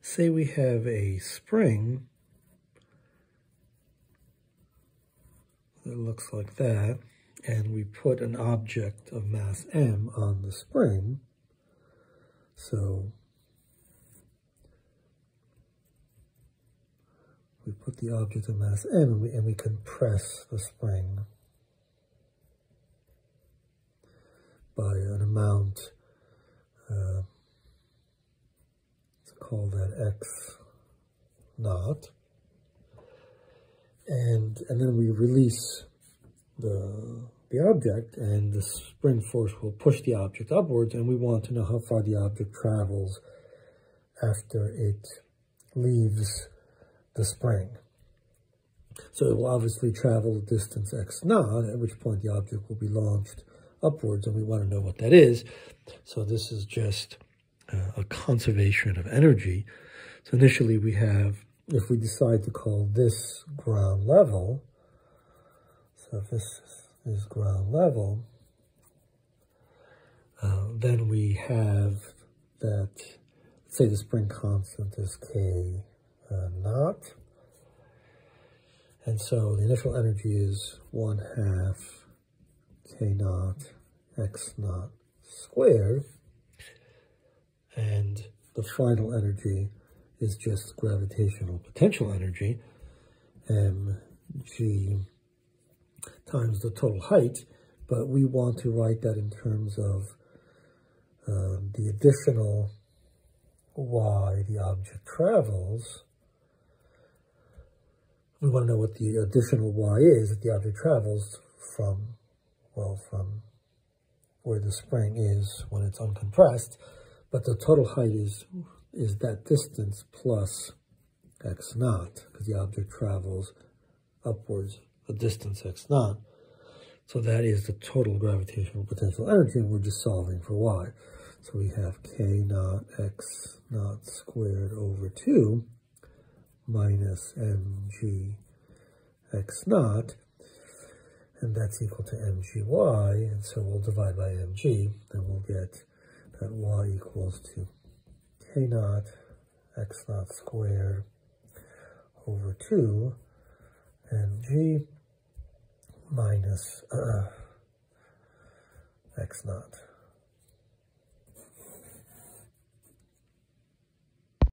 say we have a spring that looks like that, and we put an object of mass m on the spring, so we put the object of mass m and we, and we compress the spring by an amount, uh, let's call that x naught, and, and then we release the, the object and the spring force will push the object upwards and we want to know how far the object travels after it leaves the spring. So it will obviously travel a distance x naught, at which point the object will be launched upwards, and we want to know what that is. So this is just uh, a conservation of energy. So initially we have, if we decide to call this ground level, so if this is ground level, uh, then we have that, say the spring constant is k uh, naught. And so the initial energy is 1 half k naught x naught squared. The final energy is just gravitational potential energy, mg times the total height, but we want to write that in terms of uh, the additional y the object travels. We want to know what the additional y is that the object travels from, well, from where the spring is when it's uncompressed, but the total height is, is that distance plus x naught, because the object travels upwards a distance x naught. So that is the total gravitational potential energy, and we're just solving for y. So we have k naught x naught squared over 2 minus mg x naught, and that's equal to mgy, and so we'll divide by mg, then we'll get that y equals to k naught x naught squared over 2 and g minus uh, x naught.